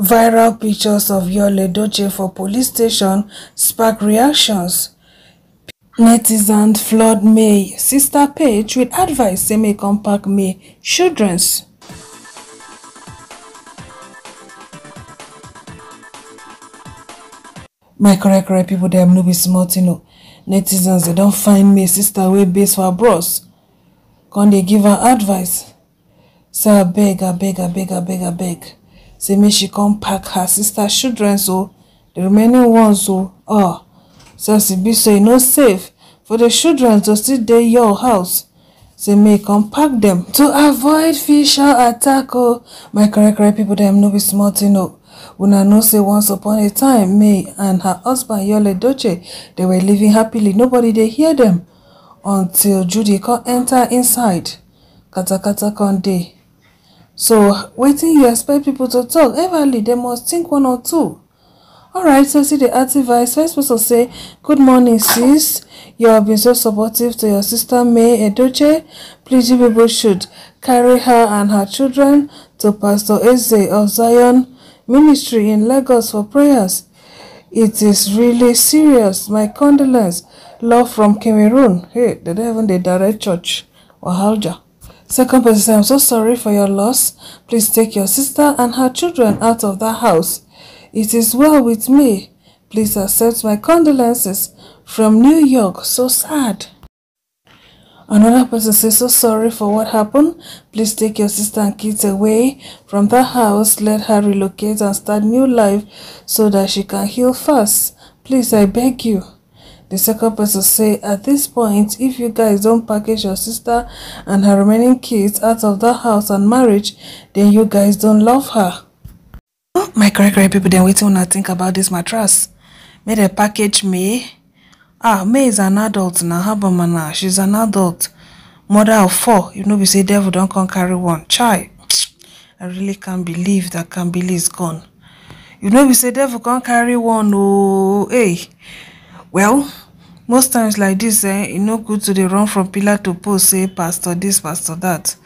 Viral pictures of Yul Edochie for police station spark reactions. Netizens flood May sister page with advice say pack May children's. My correct correct people dem no be small tin o. Netizens dey don find May sister wey base for bros come dey give her advice say abeg abeg abeg abeg abeg say make she come pack her sister children o the remaining ones o ah. Say as e be so no safe. For the children to still dey your house. Say make come pack dem to avoid fisher attack o my correct correct people dem no be small tin o una know say once upon a time may and her husband yul edochie they were living happily. Nobody dey hear dem until judy come enter inside. Katakata come dey so wetin you expect people to talk. Everly dem must think one or two. Alright so see the advice. First person say good morning sis. You have been so supportive to your sister may edochie. Please you people should carry her and her children to pastor eze of zion ministry in lagos for prayers. It is really serious. My condolence. Love from cameroon. Hey they don't even dey direct church. Wahalja second person say i'm so sorry for your loss please take your sister and her children out of that house it is well with me please accept my condolences from new york so sad Another person says, So sorry for what happened. Please take your sister and kids away from that house. Let her relocate and start new life so that she can heal fast. Please, I beg you. The second person say, At this point, if you guys don't package your sister and her remaining kids out of that house and marriage, then you guys don't love her. Oh, my correct correct people, then waiting when I think about this mattress. May they package me. Ah may is an adult na habamana she's an adult. Mother of four you know we say devil don't come carry one. Chai. I really can't believe that kambili is gone. You know we say devil can't carry one oh hey. Well most times like this eh e no good to dey run from pillar to post say pastor this pastor that.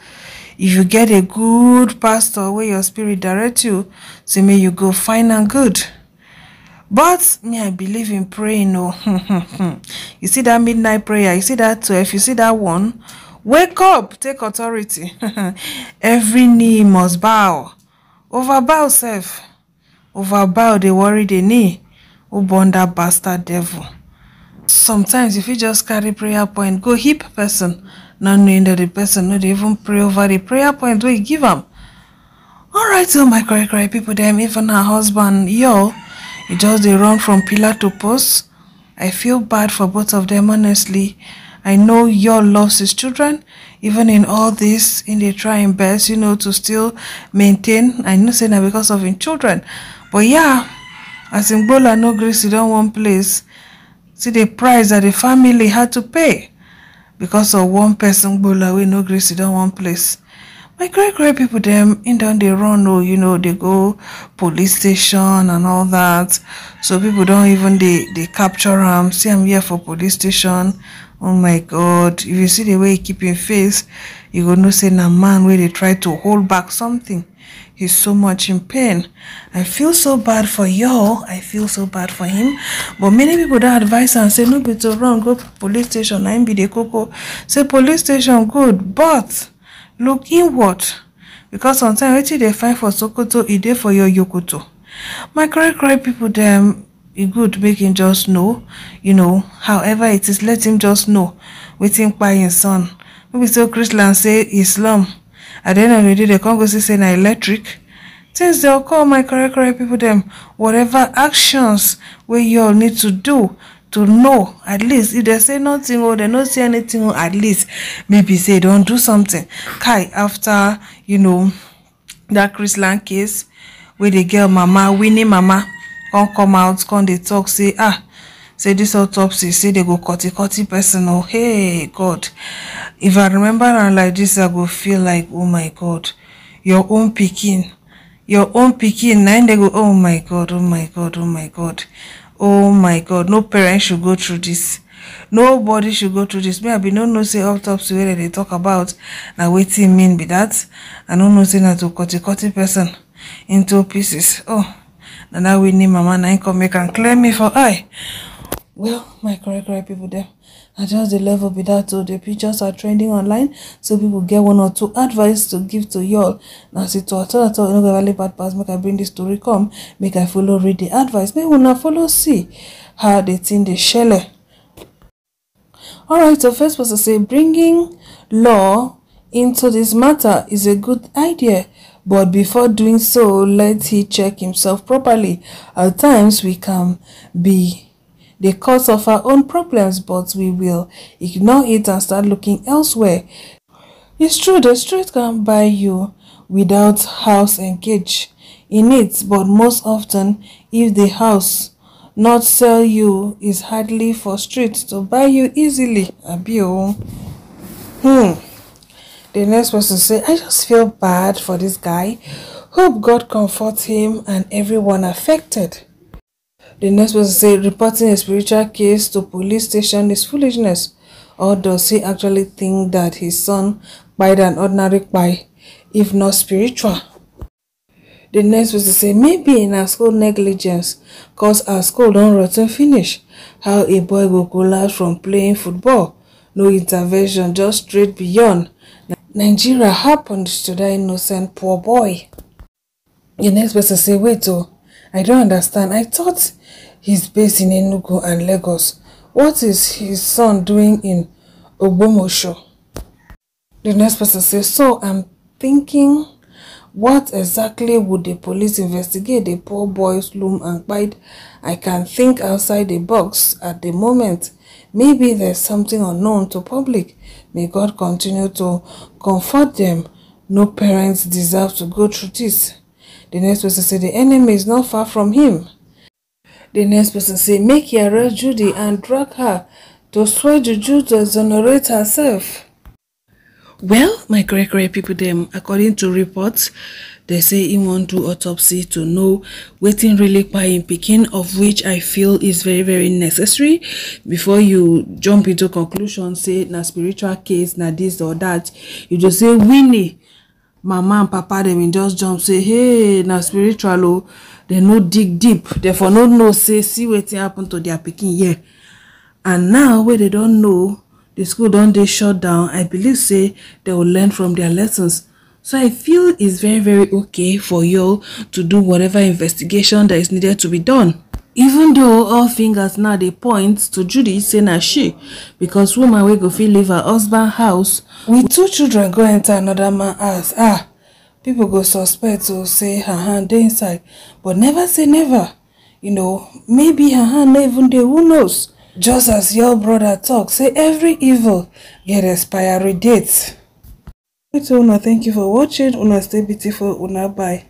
If you get a good pastor wey your spirit direct you say may you go find am good. But me i believe in praying oh. You see that midnight prayer you see that 12 you see that one? Wake up take authority. Every knee must bow. Over bow sef over bow dey worry the knee who born that bastard devil sometimes if you just carry prayer point go hip person. Not knowing that the person no dey even pray over the prayer point you give am alright so my correct correct people dem even her husband yo e just dey run from pillar to post. I feel bad for both of them honestly. I know your loves his children. Even in all this in dey try im best you know to still maintain. I know say na because of im children. But yeah as im gbola no gree sidon one place see the price that the family had to pay. Because of one person gbola wey no gree sidon one place my great great people them im don dey run oh you know they go police station and all that. So people don't even they they capture am see i'm here for police station. Oh my god. If you see the way he keep im face you go know say na man where dey try to hold back something. He's so much in pain. I feel so bad for y'all. I feel so bad for him. But many people don advise and say no be to run go police station. Im be the koko. Say police station good but look inward because sometimes wetin dey find for sokoto e dey for your yokoto. My correct correct people dem e good make him just know you know however it is let him just know wetin kpai him son. No be so chrisland say islam at the end of the day dem come go see say na electric. Things dey occur my correct correct people dem. Whatever actions wey you all need to do to know at least if dem say nothing or dem no see anything at least maybe say don do something. Kai after you know that chrisland case wey the girl mama winnie mama come come out come dey talk say ah say this autopsy say they go cutty cutty person oh hey god. If i remember am like this i go feel like oh my god your own pikin your own pikin na im dey go oh my god oh my god oh my god oh my god no parent should go through this. Nobody should go through this. Me i bin no know say autopsy wey dem dey talk about na wetin mean be that. I no know say na to cutty person into pieces. Oh na that winning mama na im come make am clear me for eye. Well my correct correct people dem na just the level be that so the pictures are trending online so people get one or two advice to give to y'all. Now see to at all at all no go ever bad pass make i bring this story come make i follow read the advice. Make una follow see how the thing dey shele. Alright so first person say bringing law into this matter is a good idea but before doing so let he check himself properly. At times we can be the cause of our own problems, but we will ignore it and start looking elsewhere. It's true, the street can buy you without house engage in it, but most often, if the house not sell you is hardly for street to buy you easily. Abio. Hmm. The next person say, I just feel bad for this guy. Hope God comforts him and everyone affected. The next person say reporting a spiritual case to police station is foolishness. Or does he actually think that his son by an ordinary by, if not spiritual? The next person say maybe in our school negligence, cause our school don't rotten finish. How a boy go collapse from playing football, no intervention, just straight beyond. Nigeria happened to that innocent poor boy. The next person say wait oh, I don't understand. I thought He's based in Enugu and Lagos. What is his son doing in Ogbomosho? The next person says, so I'm thinking, what exactly would the police investigate the poor boy's loom and bite? I can think outside the box at the moment. Maybe there's something unknown to public. May God continue to comfort them. No parents deserve to go through this. The next person said the enemy is not far from him. The next person say, make you arrest Judy and drag her to swear Juju to exonerate herself. Well, my great great people them, according to reports, they say he want do autopsy to know waiting really kpai im pikin of which i feel is very very necessary before you jump into conclusion say na spiritual case na this or that you just say whitney mama and papa dem bin just jump say hey na spiritual o. Dem no dig deep. Dem for no know say see wetin happen to their pikin here. And now wey dem don know the school don dey shut down. I believe say dem will learn from their lessons. So i feel it's very very okay for you to do whatever investigation that is needed to be done even though all fingers now dey point to judy say na she because woman wey go fit leave her husband house with two children go enter another man house. Ah people go suspect to say her hand dey inside but never say never. You know maybe her hand no even dey who knows? Just as your brother talk say every evil get expiry date. Una. Thank you for watching. Una stay beautiful. Una bye